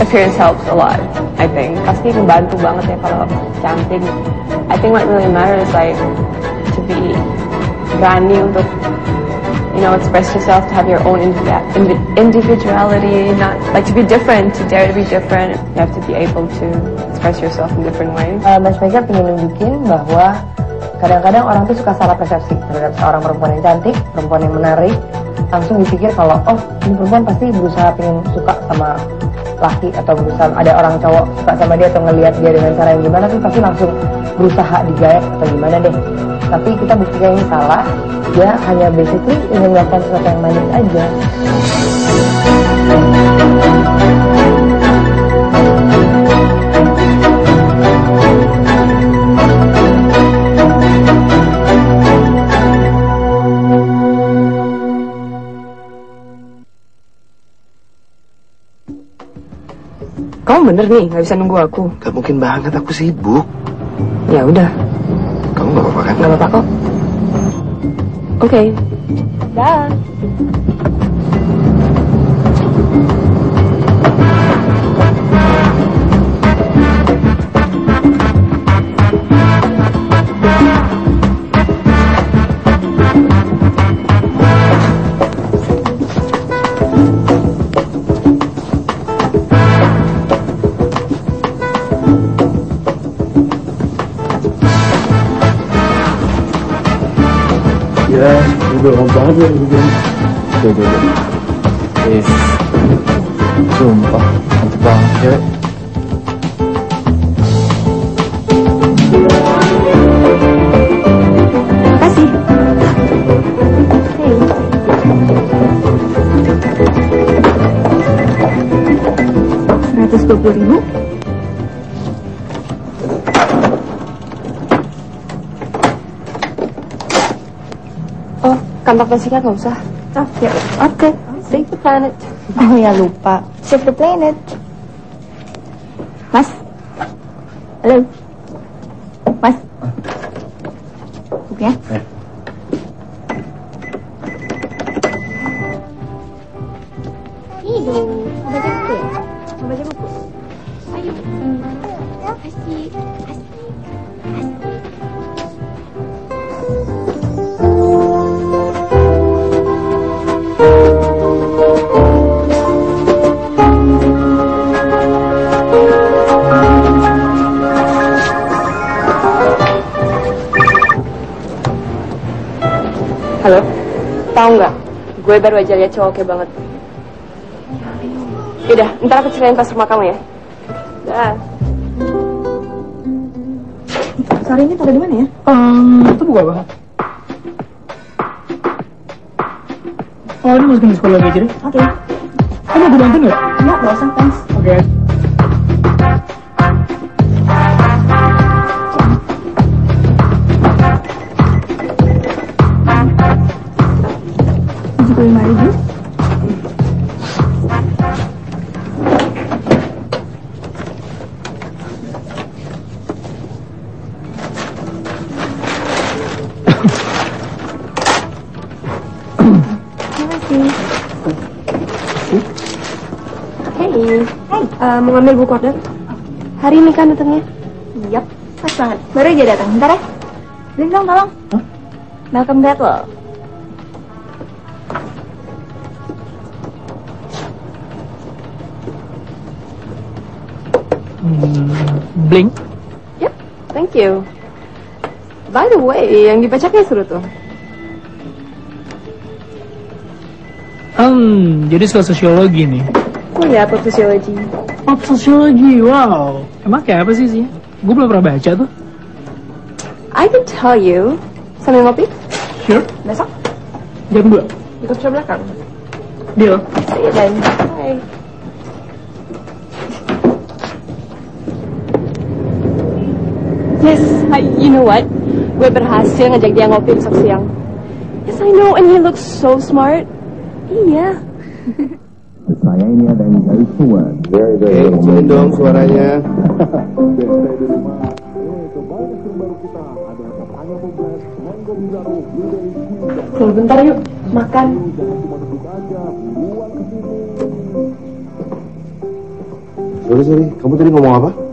appearance helps a lot, I think. Pasti ngebantu banget ya kalau cantik. I think what really matters is like to be berani untuk you know express yourself, to have your own individuality, not like to be different, to dare to be different. You have to be able to express yourself in different ways. Uh, Matchmaker ingin nunjukin bahwa kadang-kadang orang tuh suka salah persepsi terhadap seorang perempuan yang cantik, perempuan yang menarik, langsung dipikir kalau oh ini perempuan pasti berusaha pengen suka sama laki atau berusaha ada orang cowok suka sama dia atau ngelihat dia dengan cara yang gimana tuh pasti langsung berusaha digayat atau gimana deh. Tapi kita buktikan ini salah dia hanya basically ingin melakukan sesuatu yang manis aja Kamu bener nih, nggak bisa nunggu aku. Gak mungkin banget, aku sibuk. Ya udah. Kamu gak apa-apa kan? Gak apa-apa kok. Oke. Okay. Dah. Udah lama banget ya. Udah, udah, udah. Eh, sumpah, mantep banget cewek. Makasih. Hey. Seratus dua puluh ribu. Kantong pensilnya nggak usah. Oh, ya. Oke. Save the planet. oh ya lupa save the planet Mas. Halo. Mas. Oke. Eh. Mau baca buku ya? Mau baca buku? Ayo. Kasih. Kasih. Halo, tahu nggak? Gue baru aja lihat cowok kayak banget. Yaudah, ntar aku ceritain pas rumah kamu ya. Dah. Sari ini taruh di mana ya Um, itu buka apa? Oh, ini masukin di sekolah lagi aja deh. oke Kamu mau gue bantuin nggak? ya nggak usah thanks Oke. tujuh Hey. Hey. Eh, mau ngambil buku order? Hari ini kan datangnya? Yap, pas banget. Baru aja datang. Bentar ya. Beliin dong, tolong. Hah? Malcolm Gladwell. Hmm, Blink. Yep, thank you. By the way, yang dibaca kayak seru tuh. Hmm, jadi suka sosiologi nih. Oh ya, pop sociology. Pop sosiologi, wow. Emang kayak apa sih sih? Gue belum pernah baca tuh. I can tell you. Sambil ngopi? Sure. Besok? Jam 2. Di kursi belakang. Deal. See you then. Bye. Yes, I, you know what? Gue berhasil ngajak dia ngopi besok siang. Yes, I know, and he looks so smart. Iya. Saya ini ada yang garis tua. Very, very Oke, kecilin dong suaranya. Tunggu bentar yuk, makan. Sorry, sorry. Kamu tadi ngomong apa?